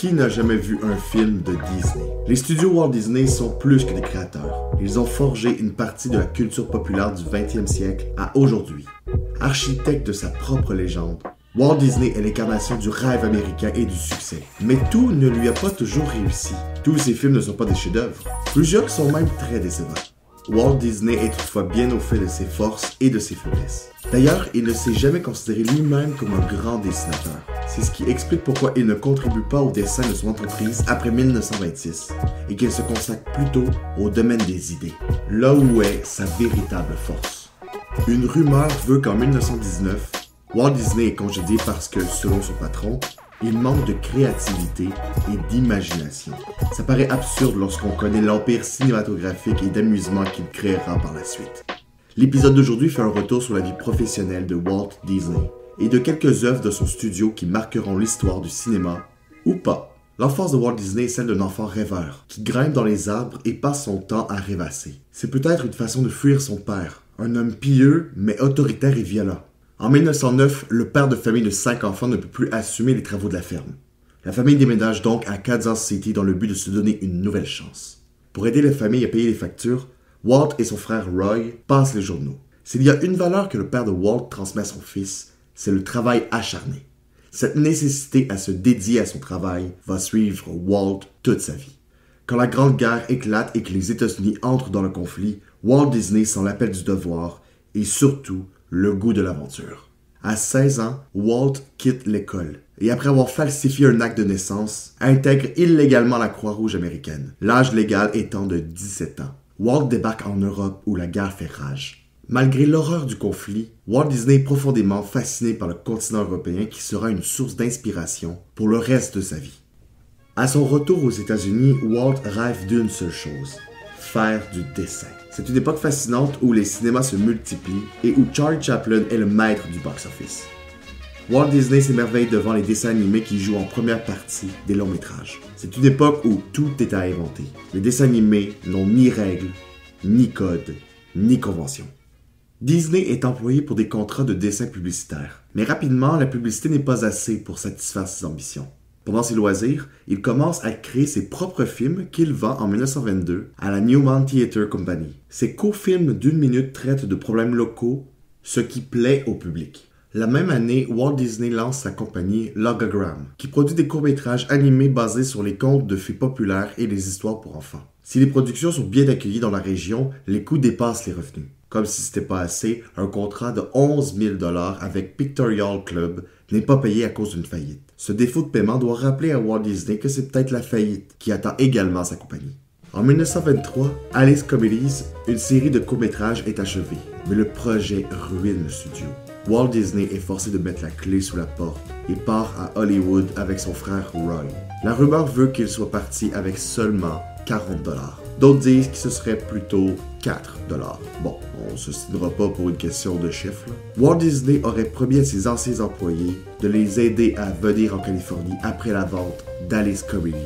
Qui n'a jamais vu un film de Disney? Les studios Walt Disney sont plus que des créateurs. Ils ont forgé une partie de la culture populaire du 20e siècle à aujourd'hui. Architecte de sa propre légende, Walt Disney est l'incarnation du rêve américain et du succès. Mais tout ne lui a pas toujours réussi. Tous ses films ne sont pas des chefs-d'œuvre. Plusieurs sont même très décevants. Walt Disney est toutefois bien au fait de ses forces et de ses faiblesses. D'ailleurs, il ne s'est jamais considéré lui-même comme un grand dessinateur. C'est ce qui explique pourquoi il ne contribue pas au dessin de son entreprise après 1926 et qu'il se consacre plutôt au domaine des idées, là où est sa véritable force. Une rumeur veut qu'en 1919, Walt Disney est congédié parce que, selon son patron, il manque de créativité et d'imagination. Ça paraît absurde lorsqu'on connaît l'empire cinématographique et d'amusement qu'il créera par la suite. L'épisode d'aujourd'hui fait un retour sur la vie professionnelle de Walt Disney et de quelques œuvres de son studio qui marqueront l'histoire du cinéma, ou pas. L'enfance de Walt Disney est celle d'un enfant rêveur, qui grimpe dans les arbres et passe son temps à rêvasser. C'est peut-être une façon de fuir son père, un homme pieux mais autoritaire et violent. En 1909, le père de famille de cinq enfants ne peut plus assumer les travaux de la ferme. La famille déménage donc à Kansas City dans le but de se donner une nouvelle chance. Pour aider la famille à payer les factures, Walt et son frère Roy passent les journaux. S'il y a une valeur que le père de Walt transmet à son fils, c'est le travail acharné. Cette nécessité à se dédier à son travail va suivre Walt toute sa vie. Quand la Grande Guerre éclate et que les États-Unis entrent dans le conflit, Walt Disney sent l'appel du devoir et surtout le goût de l'aventure. À 16 ans, Walt quitte l'école et après avoir falsifié un acte de naissance, intègre illégalement la Croix-Rouge américaine, l'âge légal étant de 17 ans. Walt débarque en Europe où la guerre fait rage. Malgré l'horreur du conflit, Walt Disney est profondément fasciné par le continent européen qui sera une source d'inspiration pour le reste de sa vie. À son retour aux États-Unis, Walt rêve d'une seule chose, faire du dessin. C'est une époque fascinante où les cinémas se multiplient et où Charlie Chaplin est le maître du box-office. Walt Disney s'émerveille devant les dessins animés qui jouent en première partie des longs métrages. C'est une époque où tout est à inventer. Les dessins animés n'ont ni règles, ni codes, ni conventions. Disney est employé pour des contrats de dessin publicitaire, mais rapidement la publicité n'est pas assez pour satisfaire ses ambitions. Pendant ses loisirs, il commence à créer ses propres films qu'il vend en 1922 à la Newman Theatre Company. Ces co-films d'une minute traitent de problèmes locaux, ce qui plaît au public. La même année, Walt Disney lance sa compagnie Logogram, qui produit des courts-métrages animés basés sur les contes de fées populaires et les histoires pour enfants. Si les productions sont bien accueillies dans la région, les coûts dépassent les revenus. Comme si c'était pas assez, un contrat de 11 000 dollars avec Pictorial Club n'est pas payé à cause d'une faillite. Ce défaut de paiement doit rappeler à Walt Disney que c'est peut-être la faillite qui attend également sa compagnie. En 1923, Alice Comedies, une série de courts-métrages est achevée, mais le projet ruine le studio. Walt Disney est forcé de mettre la clé sous la porte et part à Hollywood avec son frère Roy. La rumeur veut qu'il soit parti avec seulement 40 dollars. D'autres disent que ce serait plutôt 4 dollars. Bon, on se signera pas pour une question de chiffres. Walt Disney aurait promis à ses anciens employés de les aider à venir en Californie après la vente d'Alice Comedies.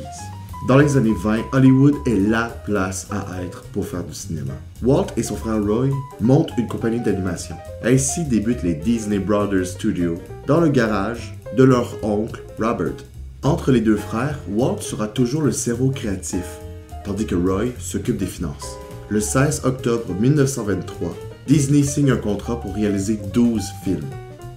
Dans les années 20, Hollywood est la place à être pour faire du cinéma. Walt et son frère Roy montent une compagnie d'animation. Ainsi débutent les Disney Brothers Studios dans le garage de leur oncle Robert. Entre les deux frères, Walt sera toujours le cerveau créatif, tandis que Roy s'occupe des finances. Le 16 octobre 1923, Disney signe un contrat pour réaliser 12 films.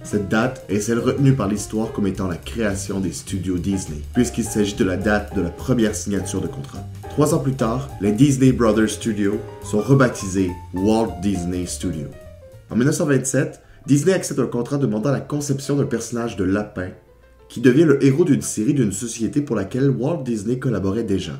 Cette date est celle retenue par l'histoire comme étant la création des studios Disney, puisqu'il s'agit de la date de la première signature de contrat. Trois ans plus tard, les Disney Brothers Studios sont rebaptisés Walt Disney Studios. En 1927, Disney accepte un contrat demandant la conception d'un personnage de lapin qui devient le héros d'une série d'une société pour laquelle Walt Disney collaborait déjà.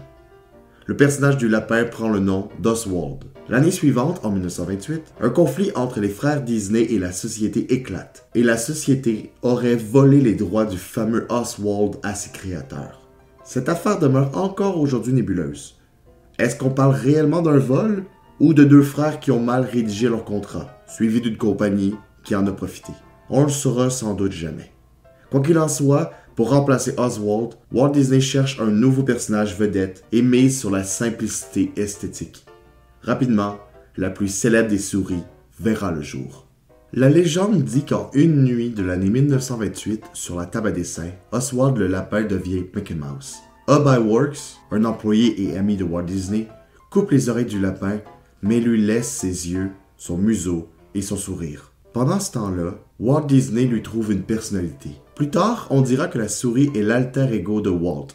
Le personnage du lapin prend le nom d'Oswald. L'année suivante, en 1928, un conflit entre les frères Disney et la société éclate, et la société aurait volé les droits du fameux Oswald à ses créateurs. Cette affaire demeure encore aujourd'hui nébuleuse. Est-ce qu'on parle réellement d'un vol ou de deux frères qui ont mal rédigé leur contrat, suivi d'une compagnie qui en a profité? On le saura sans doute jamais. Quoi qu'il en soit, pour remplacer Oswald, Walt Disney cherche un nouveau personnage vedette et mise sur la simplicité esthétique. Rapidement, la plus célèbre des souris verra le jour. La légende dit qu'en une nuit de l'année 1928, sur la table à dessin, Oswald le lapin devient Mickey Mouse. Hub Works, un employé et ami de Walt Disney, coupe les oreilles du lapin, mais lui laisse ses yeux, son museau et son sourire. Pendant ce temps-là, Walt Disney lui trouve une personnalité. Plus tard, on dira que la souris est l'alter ego de Walt.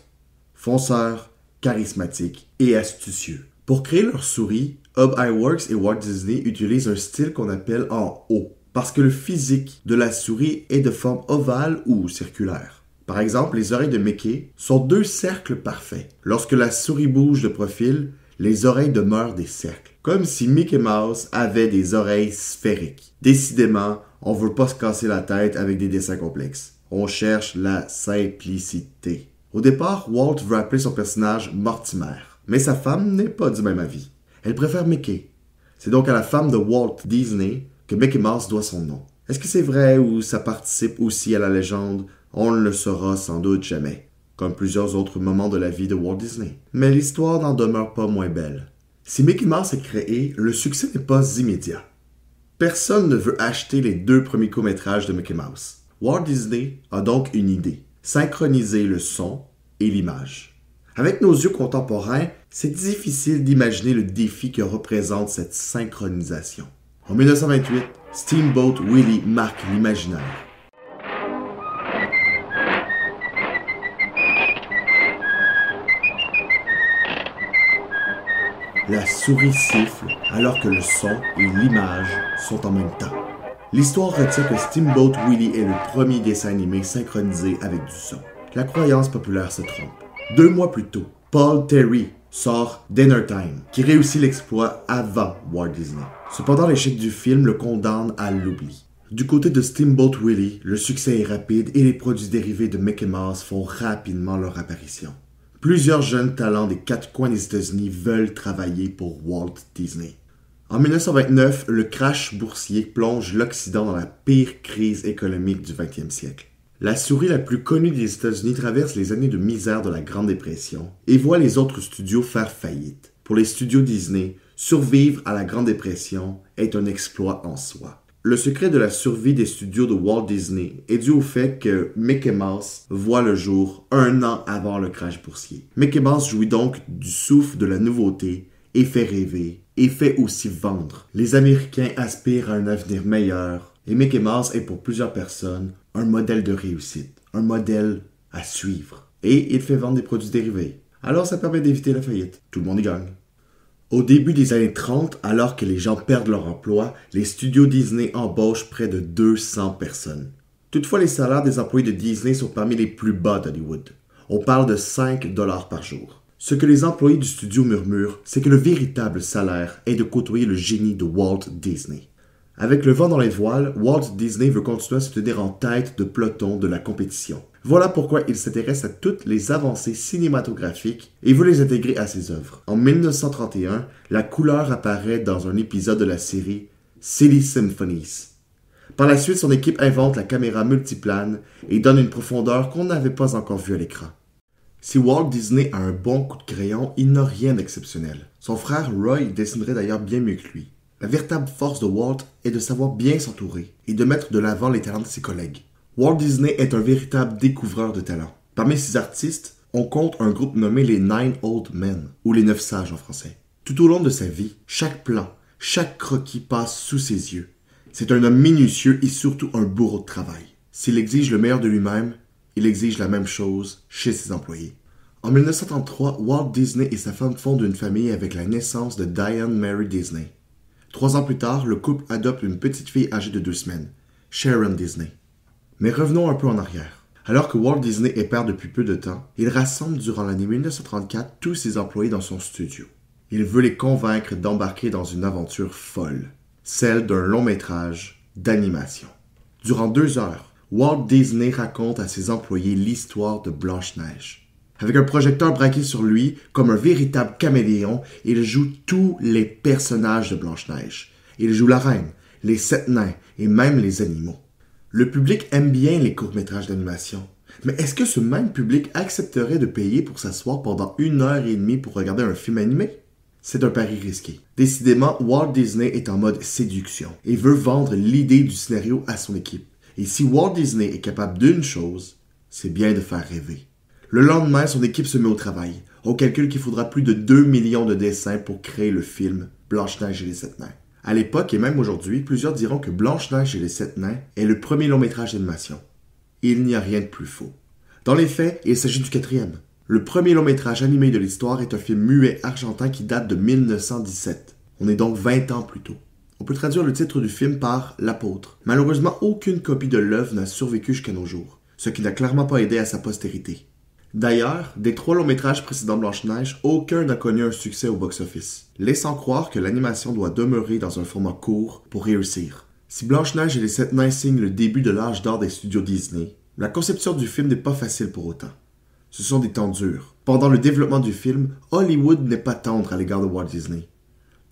Fonceur, charismatique et astucieux. Pour créer leur souris, Hub Works et Walt Disney utilisent un style qu'on appelle en haut, parce que le physique de la souris est de forme ovale ou circulaire. Par exemple, les oreilles de Mickey sont deux cercles parfaits. Lorsque la souris bouge de profil, les oreilles demeurent des cercles, comme si Mickey Mouse avait des oreilles sphériques. Décidément, on veut pas se casser la tête avec des dessins complexes. On cherche la simplicité. Au départ, Walt veut appeler son personnage Mortimer, mais sa femme n'est pas du même avis. Elle préfère Mickey. C'est donc à la femme de Walt Disney que Mickey Mouse doit son nom. Est-ce que c'est vrai ou ça participe aussi à la légende? On ne le saura sans doute jamais comme plusieurs autres moments de la vie de Walt Disney. Mais l'histoire n'en demeure pas moins belle. Si Mickey Mouse est créé, le succès n'est pas immédiat. Personne ne veut acheter les deux premiers courts-métrages de Mickey Mouse. Walt Disney a donc une idée, synchroniser le son et l'image. Avec nos yeux contemporains, c'est difficile d'imaginer le défi que représente cette synchronisation. En 1928, Steamboat Willie marque l'imaginaire. la souris siffle alors que le son et l'image sont en même temps. L'histoire retient que Steamboat Willie est le premier dessin animé synchronisé avec du son. La croyance populaire se trompe. Deux mois plus tôt, Paul Terry sort Dinner Time, qui réussit l'exploit avant Walt Disney. Cependant, l'échec du film le condamne à l'oubli. Du côté de Steamboat Willie, le succès est rapide et les produits dérivés de Mickey Mouse font rapidement leur apparition. Plusieurs jeunes talents des quatre coins des États-Unis veulent travailler pour Walt Disney. En 1929, le crash boursier plonge l'Occident dans la pire crise économique du 20e siècle. La souris la plus connue des États-Unis traverse les années de misère de la Grande Dépression et voit les autres studios faire faillite. Pour les studios Disney, survivre à la Grande Dépression est un exploit en soi. Le secret de la survie des studios de Walt Disney est dû au fait que Mickey Mouse voit le jour un an avant le crash boursier. Mickey Mouse jouit donc du souffle de la nouveauté et fait rêver et fait aussi vendre. Les Américains aspirent à un avenir meilleur et Mickey Mouse est pour plusieurs personnes un modèle de réussite, un modèle à suivre. Et il fait vendre des produits dérivés. Alors ça permet d'éviter la faillite. Tout le monde y gagne. Au début des années 30, alors que les gens perdent leur emploi, les studios Disney embauchent près de 200 personnes. Toutefois, les salaires des employés de Disney sont parmi les plus bas d'Hollywood. On parle de 5 dollars par jour. Ce que les employés du studio murmurent, c'est que le véritable salaire est de côtoyer le génie de Walt Disney. Avec le vent dans les voiles, Walt Disney veut continuer à se tenir en tête de peloton de la compétition. Voilà pourquoi il s'intéresse à toutes les avancées cinématographiques et veut les intégrer à ses œuvres. En 1931, la couleur apparaît dans un épisode de la série Silly Symphonies. Par la suite, son équipe invente la caméra multiplane et donne une profondeur qu'on n'avait pas encore vue à l'écran. Si Walt Disney a un bon coup de crayon, il n'a rien d'exceptionnel. Son frère Roy dessinerait d'ailleurs bien mieux que lui. La véritable force de Walt est de savoir bien s'entourer et de mettre de l'avant les talents de ses collègues. Walt Disney est un véritable découvreur de talent. Parmi ses artistes, on compte un groupe nommé les Nine Old Men, ou les Neuf Sages en français. Tout au long de sa vie, chaque plan, chaque croquis passe sous ses yeux. C'est un homme minutieux et surtout un bourreau de travail. S'il exige le meilleur de lui-même, il exige la même chose chez ses employés. En 1933, Walt Disney et sa femme fondent une famille avec la naissance de Diane Mary Disney. Trois ans plus tard, le couple adopte une petite fille âgée de deux semaines, Sharon Disney. Mais revenons un peu en arrière. Alors que Walt Disney est père depuis peu de temps, il rassemble durant l'année 1934 tous ses employés dans son studio. Il veut les convaincre d'embarquer dans une aventure folle, celle d'un long métrage d'animation. Durant deux heures, Walt Disney raconte à ses employés l'histoire de Blanche-Neige. Avec un projecteur braqué sur lui, comme un véritable caméléon, il joue tous les personnages de Blanche-Neige. Il joue la reine, les sept nains et même les animaux. Le public aime bien les courts-métrages d'animation. Mais est-ce que ce même public accepterait de payer pour s'asseoir pendant une heure et demie pour regarder un film animé? C'est un pari risqué. Décidément, Walt Disney est en mode séduction et veut vendre l'idée du scénario à son équipe. Et si Walt Disney est capable d'une chose, c'est bien de faire rêver. Le lendemain, son équipe se met au travail. On calcule qu'il faudra plus de 2 millions de dessins pour créer le film Blanche-Neige et les Sept Nains. À l'époque et même aujourd'hui, plusieurs diront que Blanche-Neige et les Sept Nains est le premier long métrage d'animation. Il n'y a rien de plus faux. Dans les faits, il s'agit du quatrième. Le premier long métrage animé de l'histoire est un film muet argentin qui date de 1917. On est donc 20 ans plus tôt. On peut traduire le titre du film par L'apôtre. Malheureusement, aucune copie de l'œuvre n'a survécu jusqu'à nos jours, ce qui n'a clairement pas aidé à sa postérité. D'ailleurs, des trois longs métrages précédents Blanche-Neige, aucun n'a connu un succès au box-office, laissant croire que l'animation doit demeurer dans un format court pour réussir. Si Blanche-Neige et les Sept Nains signent le début de l'âge d'or des studios Disney, la conception du film n'est pas facile pour autant. Ce sont des temps durs. Pendant le développement du film, Hollywood n'est pas tendre à l'égard de Walt Disney.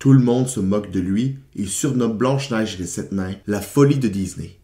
Tout le monde se moque de lui et surnomme Blanche-Neige et les Sept Nains la folie de Disney.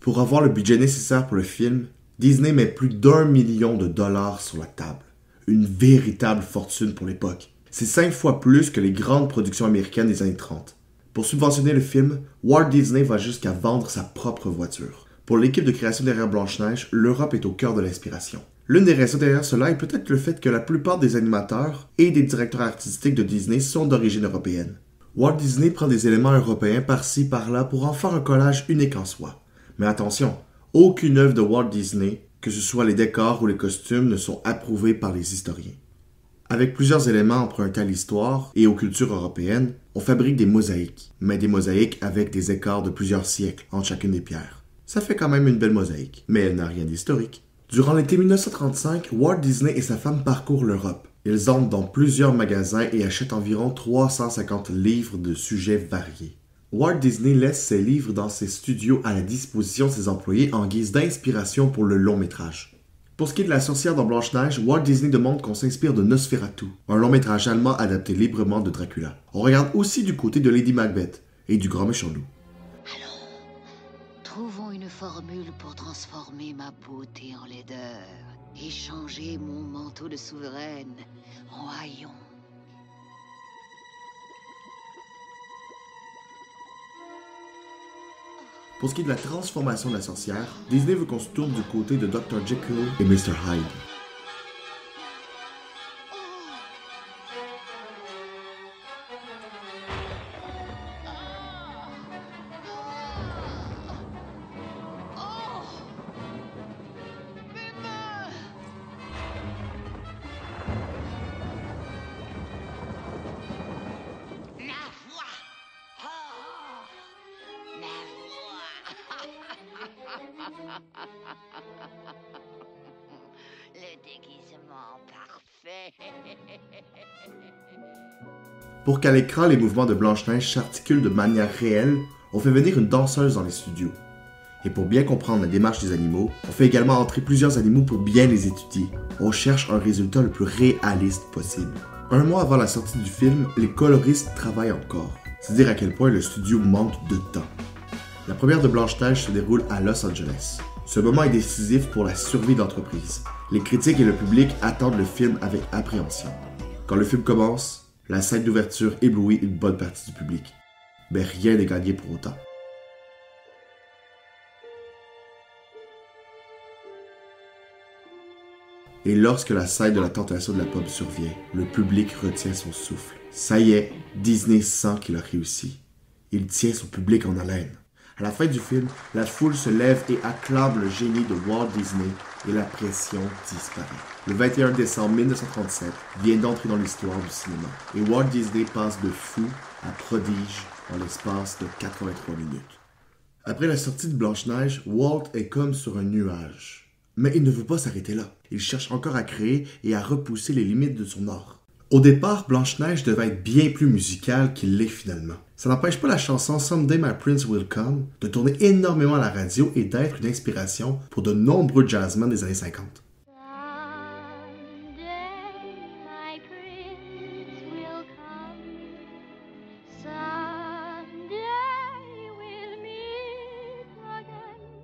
Pour avoir le budget nécessaire pour le film, Disney met plus d'un million de dollars sur la table. Une véritable fortune pour l'époque. C'est cinq fois plus que les grandes productions américaines des années 30. Pour subventionner le film, Walt Disney va jusqu'à vendre sa propre voiture. Pour l'équipe de création derrière Blanche-Neige, l'Europe est au cœur de l'inspiration. L'une des raisons derrière cela est peut-être le fait que la plupart des animateurs et des directeurs artistiques de Disney sont d'origine européenne. Walt Disney prend des éléments européens par-ci par-là pour en faire un collage unique en soi. Mais attention, aucune œuvre de Walt Disney, que ce soit les décors ou les costumes, ne sont approuvés par les historiens. Avec plusieurs éléments empruntés à l'histoire et aux cultures européennes, on fabrique des mosaïques, mais des mosaïques avec des écarts de plusieurs siècles entre chacune des pierres. Ça fait quand même une belle mosaïque, mais elle n'a rien d'historique. Durant l'été 1935, Walt Disney et sa femme parcourent l'Europe. Ils entrent dans plusieurs magasins et achètent environ 350 livres de sujets variés. Walt Disney laisse ses livres dans ses studios à la disposition de ses employés en guise d'inspiration pour le long métrage. Pour ce qui est de la sorcière dans Blanche-Neige, Walt Disney demande qu'on s'inspire de Nosferatu, un long métrage allemand adapté librement de Dracula. On regarde aussi du côté de Lady Macbeth et du grand méchant loup. Trouvons une formule pour transformer ma beauté en laideur et changer mon manteau de souveraine en haillon. Pour ce qui est de la transformation de la sorcière, Disney veut qu'on se tourne du côté de Dr. Jekyll et Mr. Hyde. Pour qu'à l'écran les mouvements de Blanche-Neige s'articulent de manière réelle, on fait venir une danseuse dans les studios. Et pour bien comprendre la démarche des animaux, on fait également entrer plusieurs animaux pour bien les étudier. On cherche un résultat le plus réaliste possible. Un mois avant la sortie du film, les coloristes travaillent encore. C'est dire à quel point le studio manque de temps. La première de Blanche-Neige se déroule à Los Angeles. Ce moment est décisif pour la survie de l'entreprise. Les critiques et le public attendent le film avec appréhension. Quand le film commence, la scène d'ouverture éblouit une bonne partie du public. Mais rien n'est gagné pour autant. Et lorsque la scène de la tentation de la pomme survient, le public retient son souffle. Ça y est, Disney sent qu'il a réussi. Il tient son public en haleine. À la fin du film, la foule se lève et acclame le génie de Walt Disney et la pression disparaît. Le 21 décembre 1937 vient d'entrer dans l'histoire du cinéma et Walt Disney passe de fou à prodige en l'espace de 83 minutes. Après la sortie de Blanche-Neige, Walt est comme sur un nuage. Mais il ne veut pas s'arrêter là. Il cherche encore à créer et à repousser les limites de son art. Au départ, Blanche-Neige devait être bien plus musicale qu'il l'est finalement. Ça n'empêche pas la chanson Someday My Prince Will Come de tourner énormément à la radio et d'être une inspiration pour de nombreux jazzmen des années 50. Someday my prince will come. Someday we'll meet again.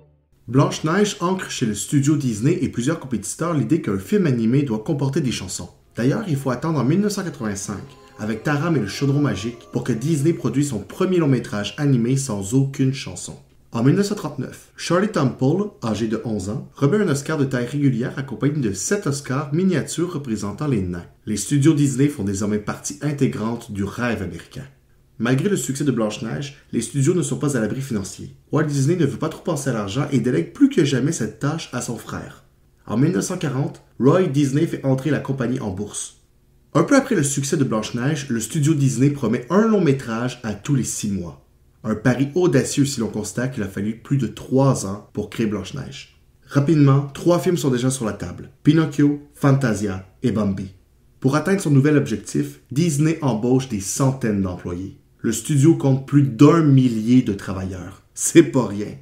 Blanche-Neige ancre chez le studio Disney et plusieurs compétiteurs l'idée qu'un film animé doit comporter des chansons. D'ailleurs, il faut attendre en 1985, avec Taram et le chaudron magique, pour que Disney produise son premier long métrage animé sans aucune chanson. En 1939, Charlie Temple, âgé de 11 ans, remet un Oscar de taille régulière accompagné de 7 Oscars miniatures représentant les nains. Les studios Disney font désormais partie intégrante du rêve américain. Malgré le succès de Blanche-Neige, les studios ne sont pas à l'abri financier. Walt Disney ne veut pas trop penser à l'argent et délègue plus que jamais cette tâche à son frère. En 1940, Roy Disney fait entrer la compagnie en bourse. Un peu après le succès de Blanche-Neige, le studio Disney promet un long métrage à tous les six mois. Un pari audacieux si l'on constate qu'il a fallu plus de trois ans pour créer Blanche-Neige. Rapidement, trois films sont déjà sur la table Pinocchio, Fantasia et Bambi. Pour atteindre son nouvel objectif, Disney embauche des centaines d'employés. Le studio compte plus d'un millier de travailleurs. C'est pas rien.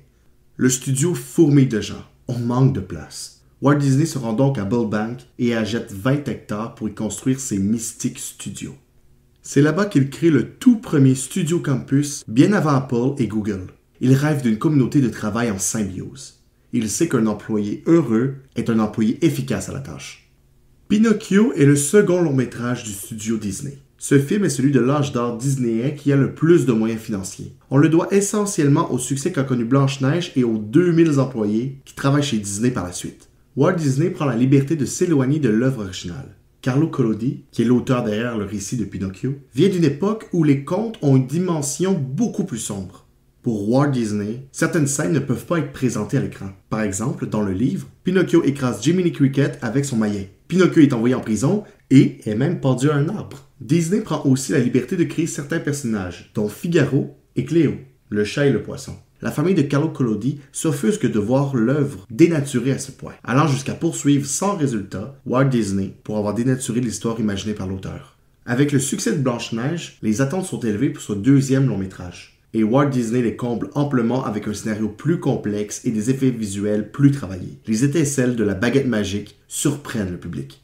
Le studio fourmille de gens. On manque de place. Walt Disney se rend donc à Burbank et achète 20 hectares pour y construire ses mystiques studios. C'est là-bas qu'il crée le tout premier studio campus, bien avant Apple et Google. Il rêve d'une communauté de travail en symbiose. Il sait qu'un employé heureux est un employé efficace à la tâche. Pinocchio est le second long métrage du studio Disney. Ce film est celui de l'âge d'or disneyen qui a le plus de moyens financiers. On le doit essentiellement au succès qu'a connu Blanche-Neige et aux 2000 employés qui travaillent chez Disney par la suite. Walt Disney prend la liberté de s'éloigner de l'œuvre originale. Carlo Collodi, qui est l'auteur derrière le récit de Pinocchio, vient d'une époque où les contes ont une dimension beaucoup plus sombre. Pour Walt Disney, certaines scènes ne peuvent pas être présentées à l'écran. Par exemple, dans le livre, Pinocchio écrase Jiminy Cricket avec son maillet. Pinocchio est envoyé en prison et est même pendu à un arbre. Disney prend aussi la liberté de créer certains personnages, dont Figaro et Cléo, le chat et le poisson. La famille de Carlo Collodi s'offusque de voir l'œuvre dénaturée à ce point, allant jusqu'à poursuivre sans résultat Walt Disney pour avoir dénaturé l'histoire imaginée par l'auteur. Avec le succès de Blanche-Neige, les attentes sont élevées pour ce deuxième long métrage, et Walt Disney les comble amplement avec un scénario plus complexe et des effets visuels plus travaillés. Les étincelles de la baguette magique surprennent le public.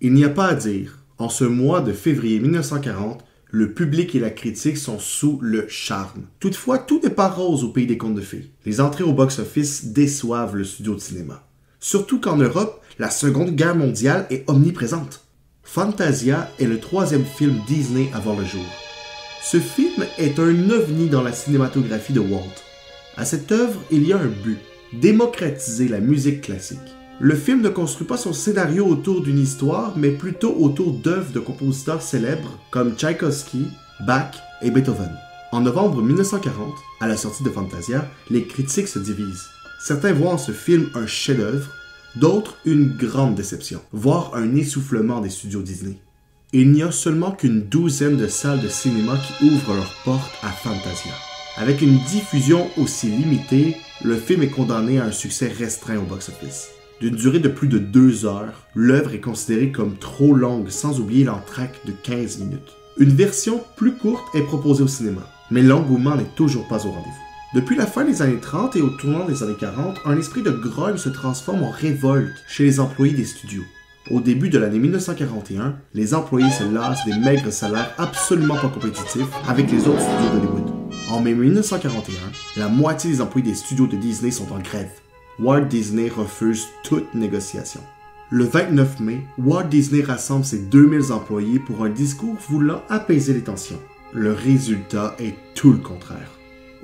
Il n'y a pas à dire, en ce mois de février 1940, le public et la critique sont sous le charme. Toutefois, tout n'est pas rose au pays des contes de fées. Les entrées au box-office déçoivent le studio de cinéma. Surtout qu'en Europe, la Seconde Guerre mondiale est omniprésente. Fantasia est le troisième film Disney voir le jour. Ce film est un ovni dans la cinématographie de Walt. À cette œuvre, il y a un but démocratiser la musique classique. Le film ne construit pas son scénario autour d'une histoire, mais plutôt autour d'œuvres de compositeurs célèbres comme Tchaïkovski, Bach et Beethoven. En novembre 1940, à la sortie de Fantasia, les critiques se divisent. Certains voient en ce film un chef-d'œuvre, d'autres une grande déception, voire un essoufflement des studios Disney. Il n'y a seulement qu'une douzaine de salles de cinéma qui ouvrent leurs portes à Fantasia. Avec une diffusion aussi limitée, le film est condamné à un succès restreint au box-office. D'une durée de plus de deux heures, l'œuvre est considérée comme trop longue sans oublier l'entracte de 15 minutes. Une version plus courte est proposée au cinéma, mais l'engouement n'est toujours pas au rendez-vous. Depuis la fin des années 30 et au tournant des années 40, un esprit de grogne se transforme en révolte chez les employés des studios. Au début de l'année 1941, les employés se lassent des maigres salaires absolument pas compétitifs avec les autres studios d'Hollywood. En mai 1941, la moitié des employés des studios de Disney sont en grève. Walt Disney refuse toute négociation. Le 29 mai, Walt Disney rassemble ses 2000 employés pour un discours voulant apaiser les tensions. Le résultat est tout le contraire.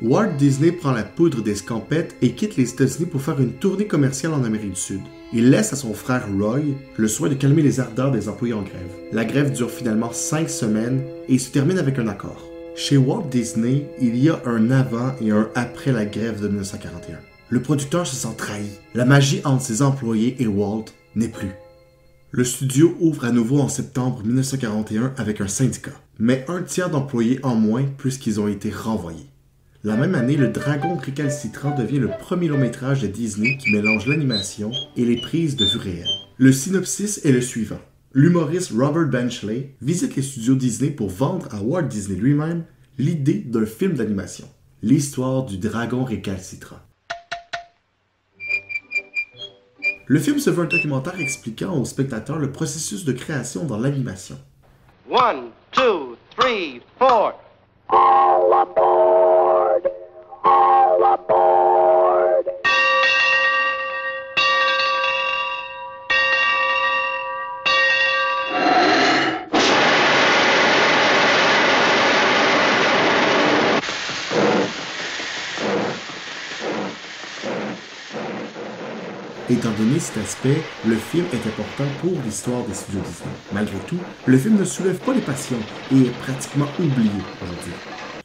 Walt Disney prend la poudre d'escampette et quitte les États-Unis pour faire une tournée commerciale en Amérique du Sud. Il laisse à son frère Roy le soin de calmer les ardeurs des employés en grève. La grève dure finalement 5 semaines et se termine avec un accord. Chez Walt Disney, il y a un avant et un après la grève de 1941. Le producteur se sent trahi. La magie entre ses employés et Walt n'est plus. Le studio ouvre à nouveau en septembre 1941 avec un syndicat, mais un tiers d'employés en moins puisqu'ils ont été renvoyés. La même année, Le Dragon récalcitrant devient le premier long métrage de Disney qui mélange l'animation et les prises de vue réelle. Le synopsis est le suivant. L'humoriste Robert Benchley visite les studios Disney pour vendre à Walt Disney lui-même l'idée d'un film d'animation, l'histoire du dragon récalcitrant. Le film se veut un documentaire expliquant aux spectateurs le processus de création dans l'animation. One, two, three, four. All aboard! All aboard! Étant donné cet aspect, le film est important pour l'histoire des studios Disney. Malgré tout, le film ne soulève pas les passions et est pratiquement oublié aujourd'hui.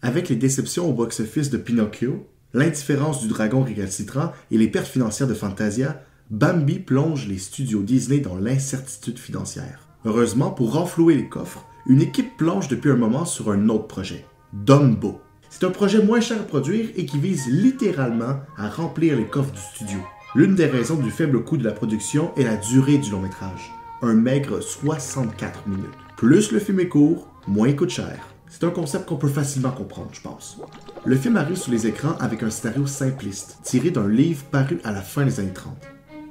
Avec les déceptions au box-office de Pinocchio, l'indifférence du dragon récalcitrant et les pertes financières de Fantasia, Bambi plonge les studios Disney dans l'incertitude financière. Heureusement, pour renflouer les coffres, une équipe plonge depuis un moment sur un autre projet, Dumbo. C'est un projet moins cher à produire et qui vise littéralement à remplir les coffres du studio. L'une des raisons du faible coût de la production est la durée du long métrage, un maigre 64 minutes. Plus le film est court, moins il coûte cher. C'est un concept qu'on peut facilement comprendre, je pense. Le film arrive sur les écrans avec un scénario simpliste, tiré d'un livre paru à la fin des années 30.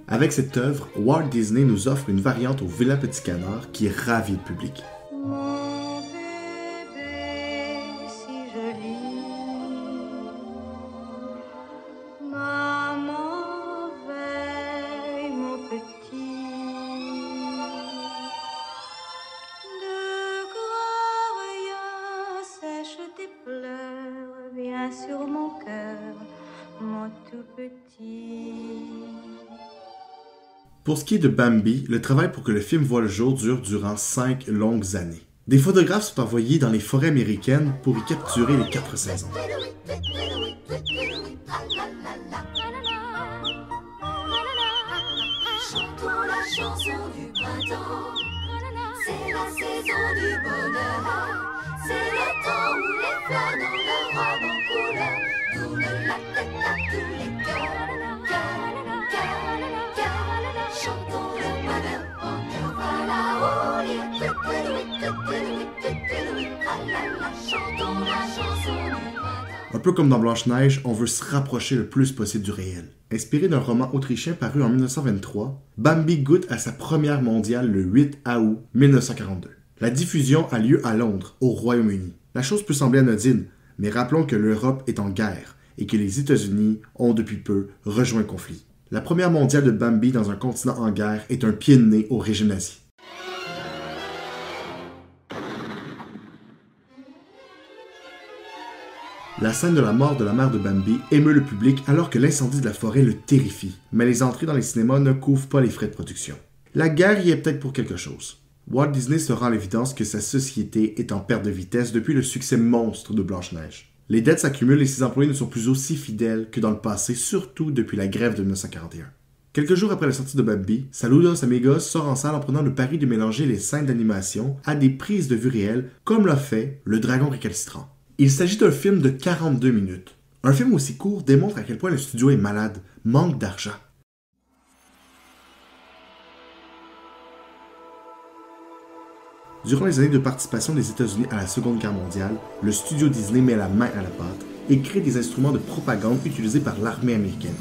Avec cette œuvre, Walt Disney nous offre une variante au Vilain Petit Canard qui ravit le public. Ce qui est de Bambi, le travail pour que le film voit le jour dure durant cinq longues années. Des photographes sont envoyés dans les forêts américaines pour y capturer les quatre saisons. Un peu comme dans Blanche-Neige, on veut se rapprocher le plus possible du réel. Inspiré d'un roman autrichien paru en 1923, Bambi goûte à sa première mondiale le 8 août 1942. La diffusion a lieu à Londres, au Royaume-Uni. La chose peut sembler anodine, mais rappelons que l'Europe est en guerre et que les États-Unis ont depuis peu rejoint le conflit. La première mondiale de Bambi dans un continent en guerre est un pied de nez au régime nazi. La scène de la mort de la mère de Bambi émeut le public alors que l'incendie de la forêt le terrifie, mais les entrées dans les cinémas ne couvrent pas les frais de production. La guerre y est peut-être pour quelque chose. Walt Disney se rend à l'évidence que sa société est en perte de vitesse depuis le succès monstre de Blanche-Neige. Les dettes s'accumulent et ses employés ne sont plus aussi fidèles que dans le passé, surtout depuis la grève de 1941. Quelques jours après la sortie de Bambi, Saludos Amigos sort en salle en prenant le pari de mélanger les scènes d'animation à des prises de vue réelles, comme l'a fait Le Dragon récalcitrant. Il s'agit d'un film de 42 minutes. Un film aussi court démontre à quel point le studio est malade, manque d'argent. Durant les années de participation des États-Unis à la Seconde Guerre mondiale, le studio Disney met la main à la pâte et crée des instruments de propagande utilisés par l'armée américaine.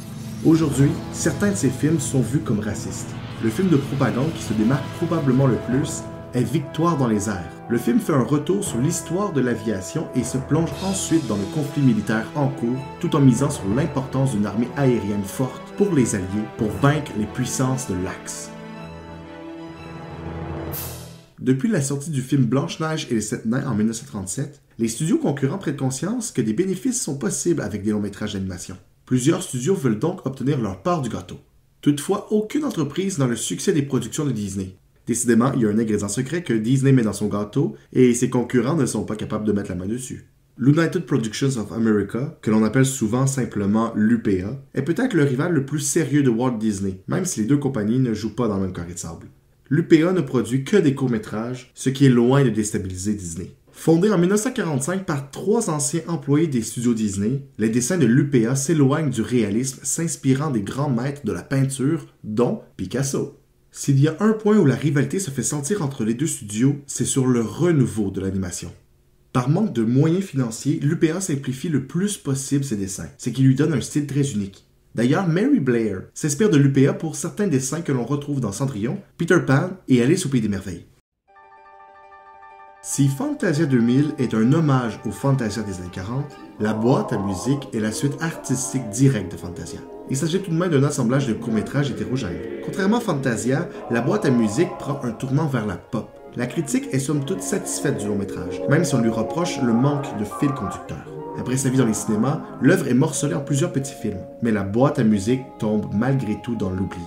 Aujourd'hui, certains de ces films sont vus comme racistes. Le film de propagande qui se démarque probablement le plus est Victoire dans les airs. Le film fait un retour sur l'histoire de l'aviation et se plonge ensuite dans le conflit militaire en cours tout en misant sur l'importance d'une armée aérienne forte pour les Alliés pour vaincre les puissances de l'Axe. Depuis la sortie du film Blanche-Neige et les Sept Nains en 1937, les studios concurrents prennent conscience que des bénéfices sont possibles avec des longs métrages d'animation. Plusieurs studios veulent donc obtenir leur part du gâteau. Toutefois, aucune entreprise n'a le succès des productions de Disney. Décidément, il y a un ingrédient secret que Disney met dans son gâteau et ses concurrents ne sont pas capables de mettre la main dessus. L'United Productions of America, que l'on appelle souvent simplement l'UPA, est peut-être le rival le plus sérieux de Walt Disney, même si les deux compagnies ne jouent pas dans le même carré de sable. L'UPA ne produit que des courts-métrages, ce qui est loin de déstabiliser Disney. Fondé en 1945 par trois anciens employés des studios Disney, les dessins de l'UPA s'éloignent du réalisme s'inspirant des grands maîtres de la peinture, dont Picasso. S'il y a un point où la rivalité se fait sentir entre les deux studios, c'est sur le renouveau de l'animation. Par manque de moyens financiers, l'UPA simplifie le plus possible ses dessins, ce qui lui donne un style très unique. D'ailleurs, Mary Blair s'inspire de l'UPA pour certains dessins que l'on retrouve dans Cendrillon, Peter Pan et Alice au Pays des Merveilles. Si Fantasia 2000 est un hommage au Fantasia des années 40, la boîte à musique est la suite artistique directe de Fantasia. Il s'agit tout de même d'un assemblage de courts-métrages hétérogènes. Contrairement à Fantasia, la boîte à musique prend un tournant vers la pop. La critique est somme toute satisfaite du long-métrage, même si on lui reproche le manque de fil conducteur. Après sa vie dans les cinémas, l'œuvre est morcelée en plusieurs petits films, mais la boîte à musique tombe malgré tout dans l'oubli.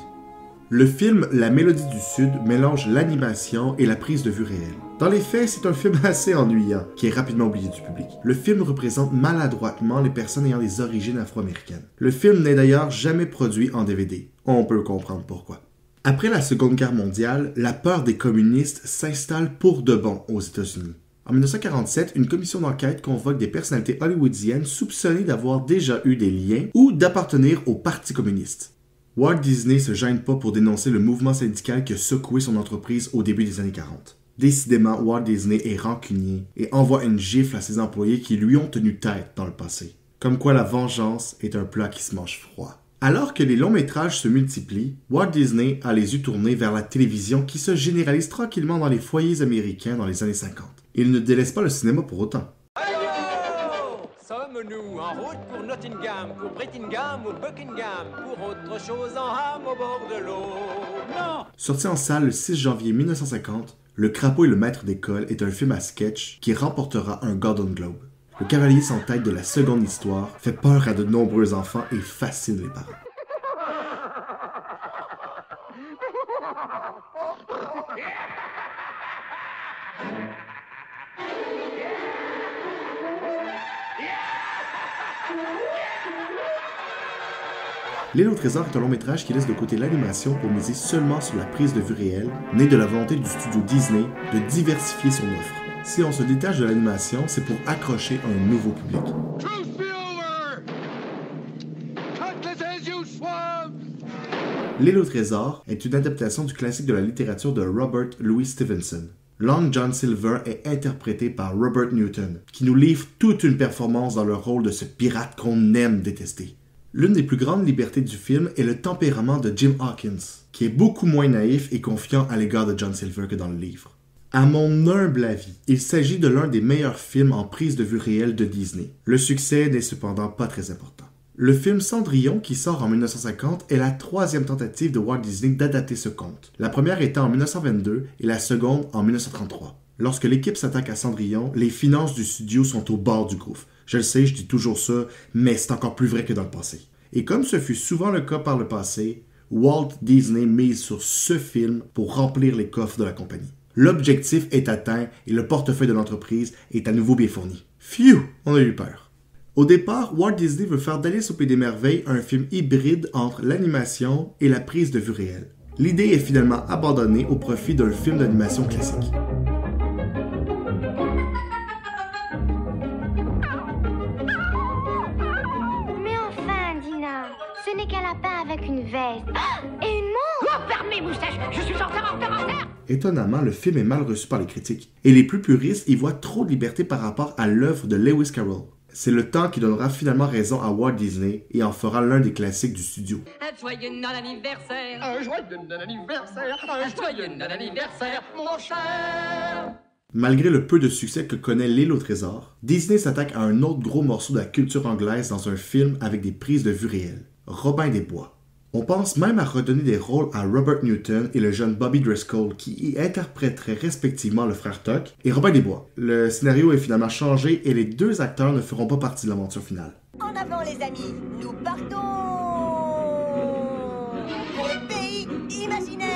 Le film La Mélodie du Sud mélange l'animation et la prise de vue réelle. Dans les faits, c'est un film assez ennuyant, qui est rapidement oublié du public. Le film représente maladroitement les personnes ayant des origines afro-américaines. Le film n'est d'ailleurs jamais produit en DVD. On peut comprendre pourquoi. Après la Seconde Guerre mondiale, la peur des communistes s'installe pour de bon aux États-Unis. En 1947, une commission d'enquête convoque des personnalités hollywoodiennes soupçonnées d'avoir déjà eu des liens ou d'appartenir au Parti communiste. Walt Disney se gêne pas pour dénoncer le mouvement syndical qui a secoué son entreprise au début des années 40. Décidément, Walt Disney est rancunier et envoie une gifle à ses employés qui lui ont tenu tête dans le passé. Comme quoi la vengeance est un plat qui se mange froid. Alors que les longs métrages se multiplient, Walt Disney a les yeux tournés vers la télévision qui se généralise tranquillement dans les foyers américains dans les années 50. Il ne délaisse pas le cinéma pour autant. Sorti en salle le 6 janvier 1950, Le crapaud et le maître d'école est un film à sketch qui remportera un Golden Globe. Le cavalier sans tête de la seconde histoire fait peur à de nombreux enfants et fascine les parents. L'île au trésor est un long métrage qui laisse de côté l'animation pour miser seulement sur la prise de vue réelle, née de la volonté du studio Disney de diversifier son offre. Si on se détache de l'animation, c'est pour accrocher un nouveau public. L'île au trésor est une adaptation du classique de la littérature de Robert Louis Stevenson. Long John Silver est interprété par Robert Newton, qui nous livre toute une performance dans le rôle de ce pirate qu'on aime détester. L'une des plus grandes libertés du film est le tempérament de Jim Hawkins, qui est beaucoup moins naïf et confiant à l'égard de John Silver que dans le livre. À mon humble avis, il s'agit de l'un des meilleurs films en prise de vue réelle de Disney. Le succès n'est cependant pas très important. Le film Cendrillon, qui sort en 1950, est la troisième tentative de Walt Disney d'adapter ce conte. La première étant en 1922 et la seconde en 1933. Lorsque l'équipe s'attaque à Cendrillon, les finances du studio sont au bord du gouffre. Je le sais, je dis toujours ça, mais c'est encore plus vrai que dans le passé. Et comme ce fut souvent le cas par le passé, Walt Disney mise sur ce film pour remplir les coffres de la compagnie. L'objectif est atteint et le portefeuille de l'entreprise est à nouveau bien fourni. Phew, on a eu peur. Au départ, Walt Disney veut faire d'Alice au Pays des Merveilles un film hybride entre l'animation et la prise de vue réelle. L'idée est finalement abandonnée au profit d'un film d'animation classique. Veste. Ah, Et une montre Fermez, moustache Je suis en retard, en retard, en retard Étonnamment, le film est mal reçu par les critiques, et les plus puristes y voient trop de liberté par rapport à l'œuvre de Lewis Carroll. C'est le temps qui donnera finalement raison à Walt Disney et en fera l'un des classiques du studio. Un joyeux non-anniversaire Un joyeux anniversaire! Un Un joyeux non-anniversaire, mon cher Malgré le peu de succès que connaît L'île au trésor, Disney s'attaque à un autre gros morceau de la culture anglaise dans un film avec des prises de vue réelles, Robin des Bois. On pense même à redonner des rôles à Robert Newton et le jeune Bobby Driscoll qui y interpréteraient respectivement le frère Tuck et Robin des Bois. Le scénario est finalement changé et les deux acteurs ne feront pas partie de l'aventure finale. En avant les amis, nous partons pour pays imaginaire.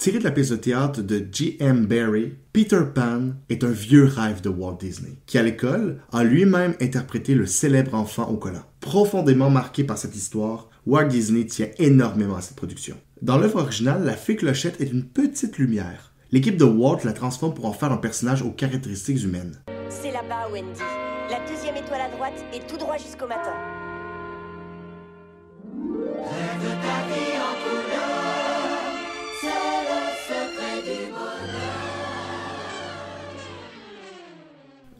Tiré de la pièce de théâtre de J.M. Barrie, Peter Pan est un vieux rêve de Walt Disney, qui à l'école a lui-même interprété le célèbre enfant au collant. Profondément marqué par cette histoire, Walt Disney tient énormément à cette production. Dans l'œuvre originale, la fée Clochette est une petite lumière. L'équipe de Walt la transforme pour en faire un personnage aux caractéristiques humaines. C'est là-bas, Wendy. La deuxième étoile à droite et tout droit jusqu'au matin.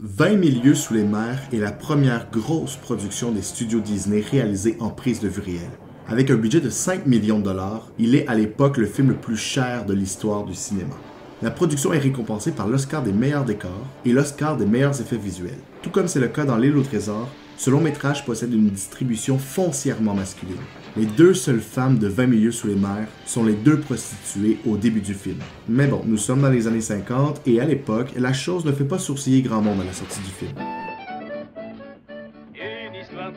20 000 lieues sous les mers est la première grosse production des studios Disney réalisée en prise de vue réelle. Avec un budget de 5 millions de dollars, il est à l'époque le film le plus cher de l'histoire du cinéma. La production est récompensée par l'Oscar des meilleurs décors et l'Oscar des meilleurs effets visuels. Tout comme c'est le cas dans L'île au trésor, ce long métrage possède une distribution foncièrement masculine. Les deux seules femmes de 20 milieux sous les mers sont les deux prostituées au début du film. Mais bon, nous sommes dans les années 50 et à l'époque, la chose ne fait pas sourciller grand monde à la sortie du film.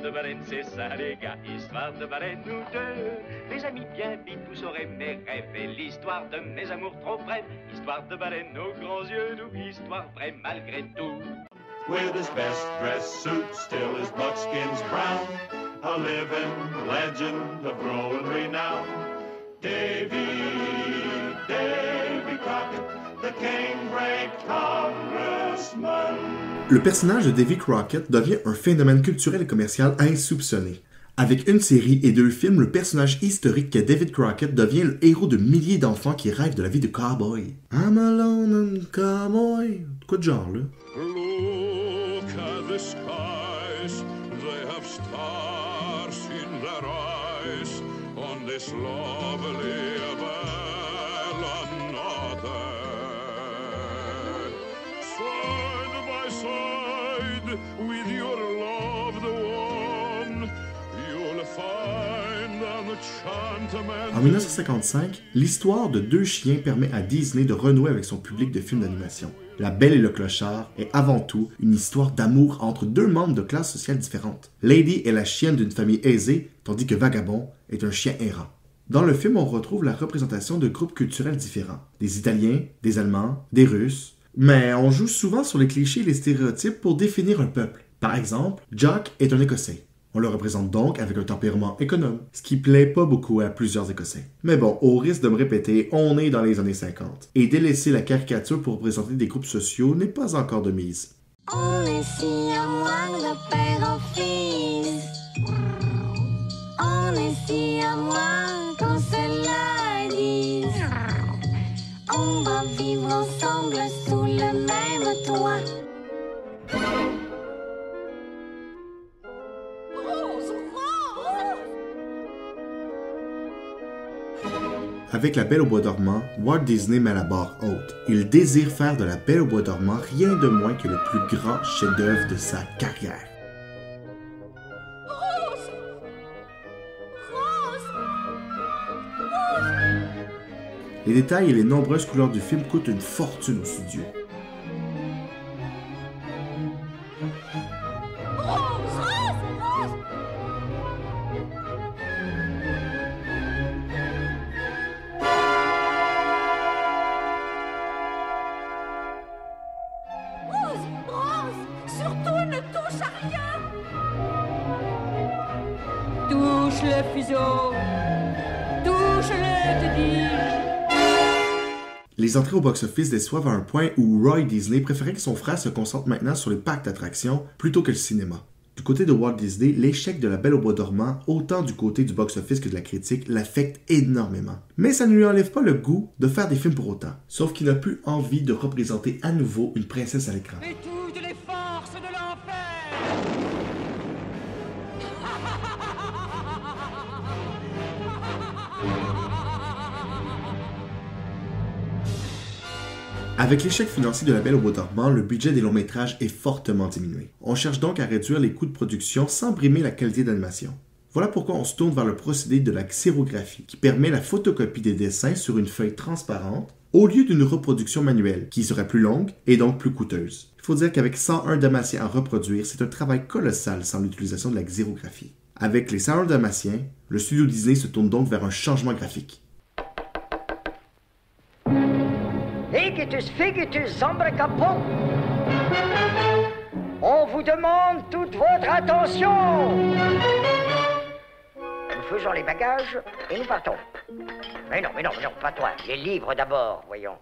De baleine, c'est ça les gars, histoire de balai, nous deux. Les amis bien vite, vous saurez mes rêves et l'histoire de mes amours trop brèves. Histoire de balai, nos grands yeux, nous, histoire vraie malgré tout. With his best dressed suit, still his buckskin's brown. A living legend of growing renown. Crockett. Le personnage de Davy Crockett devient un phénomène culturel et commercial insoupçonné. Avec une série et deux films, le personnage historique qu'est David Crockett devient le héros de milliers d'enfants qui rêvent de la vie de cowboy. I'm cowboy. Quoi de genre, là? En 1955, l'histoire de deux chiens permet à Disney de renouer avec son public de films d'animation. La Belle et le Clochard est avant tout une histoire d'amour entre deux membres de classes sociales différentes. Lady est la chienne d'une famille aisée, tandis que Vagabond est un chien errant. Dans le film, on retrouve la représentation de groupes culturels différents. Des Italiens, des Allemands, des Russes. Mais on joue souvent sur les clichés et les stéréotypes pour définir un peuple. Par exemple, Jock est un Écossais. On le représente donc avec un tempérament économe, ce qui plaît pas beaucoup à plusieurs Écossais. Mais bon, au risque de me répéter, on est dans les années 50. Et délaisser la caricature pour représenter des groupes sociaux n'est pas encore de mise. On est si On est si à moi qu'on se la dise. On va vivre ensemble sous le même toit. Avec La Belle au Bois dormant, Walt Disney met la barre haute. Il désire faire de La Belle au Bois dormant rien de moins que le plus grand chef-d'œuvre de sa carrière. Les détails et les nombreuses couleurs du film coûtent une fortune au studio. Les entrées au box-office déçoivent à un point où Roy Disney préférait que son frère se concentre maintenant sur les parcs d'attractions plutôt que le cinéma. Du côté de Walt Disney, l'échec de La Belle au Bois dormant, autant du côté du box-office que de la critique, l'affecte énormément. Mais ça ne lui enlève pas le goût de faire des films pour autant, sauf qu'il n'a plus envie de représenter à nouveau une princesse à l'écran. Avec l'échec financier de La Belle au Bois dormant, le budget des longs métrages est fortement diminué. On cherche donc à réduire les coûts de production sans brimer la qualité d'animation. Voilà pourquoi on se tourne vers le procédé de la xérographie, qui permet la photocopie des dessins sur une feuille transparente au lieu d'une reproduction manuelle, qui serait plus longue et donc plus coûteuse. Il faut dire qu'avec 101 Dalmatiens à reproduire, c'est un travail colossal sans l'utilisation de la xérographie. Avec les 101 Dalmatiens, le studio Disney se tourne donc vers un changement graphique. Higitus, figitus, zambre capot. On vous demande toute votre attention. Nous faisons les bagages et nous partons. Mais non, mais non, mais non, pas toi. Les livres d'abord, voyons.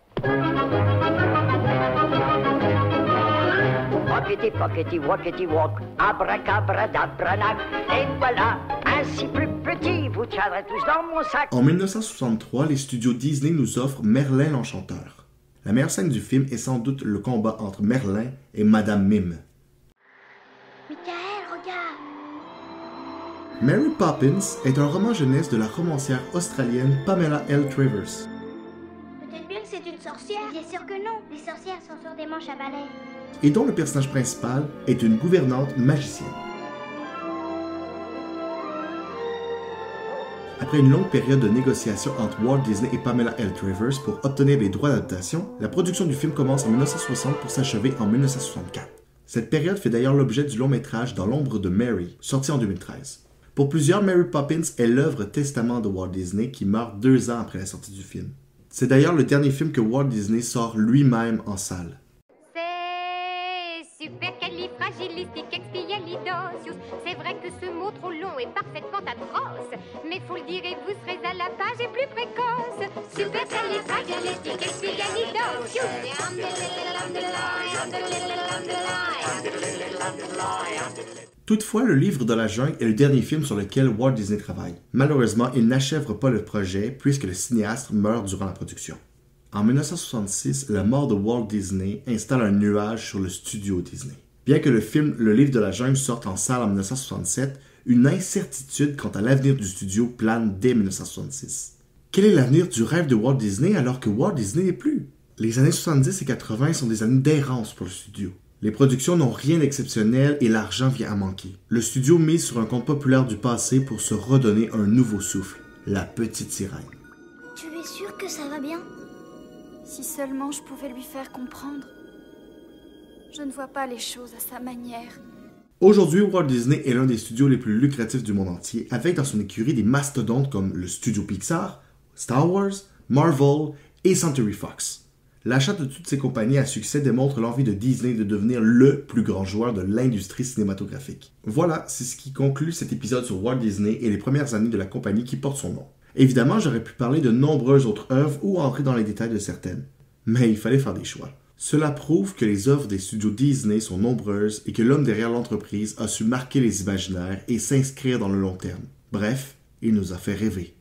Rockety, pockety, walkety, walk, abracabradabranach. Et voilà, ainsi plus petit, vous tiendrez tous dans mon sac. En 1963, les studios Disney nous offrent Merlin l'Enchanteur. La meilleure scène du film est sans doute le combat entre Merlin et Madame Mime. Michael, regarde. Mary Poppins est un roman jeunesse de la romancière australienne Pamela L. Travers. Peut-être bien que c'est une sorcière. Bien sûr que non. Les sorcières sont sur des manches à balai. et dont le personnage principal est une gouvernante magicienne. Après une longue période de négociations entre Walt Disney et Pamela L. Travers pour obtenir les droits d'adaptation, la production du film commence en 1960 pour s'achever en 1964. Cette période fait d'ailleurs l'objet du long métrage Dans l'ombre de Mary, sorti en 2013. Pour plusieurs, Mary Poppins est l'œuvre testament de Walt Disney qui meurt deux ans après la sortie du film. C'est d'ailleurs le dernier film que Walt Disney sort lui-même en salle. C'est ce mot trop long est parfaitement atroce. Mais faut le dire vous serez à la page et plus précoce. Supercalifragilisticexpialidocious. Toutefois, le livre de la jungle est le dernier film sur lequel Walt Disney travaille. Malheureusement, il n'achèvera pas le projet puisque le cinéaste meurt durant la production. En 1966, la mort de Walt Disney installe un nuage sur le studio Disney. Bien que le film Le livre de la jungle sorte en salle en 1967, une incertitude quant à l'avenir du studio plane dès 1966. Quel est l'avenir du rêve de Walt Disney alors que Walt Disney n'est plus? Les années 70 et 80 sont des années d'errance pour le studio. Les productions n'ont rien d'exceptionnel et l'argent vient à manquer. Le studio mise sur un conte populaire du passé pour se redonner un nouveau souffle, la petite sirène. Tu es sûr que ça va bien? Si seulement je pouvais lui faire comprendre. Je ne vois pas les choses à sa manière. Aujourd'hui, Walt Disney est l'un des studios les plus lucratifs du monde entier, avec dans son écurie des mastodontes comme le studio Pixar, Star Wars, Marvel et Century Fox. L'achat de toutes ces compagnies à succès démontre l'envie de Disney de devenir le plus grand joueur de l'industrie cinématographique. Voilà, c'est ce qui conclut cet épisode sur Walt Disney et les premières années de la compagnie qui porte son nom. Évidemment, j'aurais pu parler de nombreuses autres œuvres ou entrer dans les détails de certaines, mais il fallait faire des choix. Cela prouve que les œuvres des studios Disney sont nombreuses et que l'homme derrière l'entreprise a su marquer les imaginaires et s'inscrire dans le long terme. Bref, il nous a fait rêver.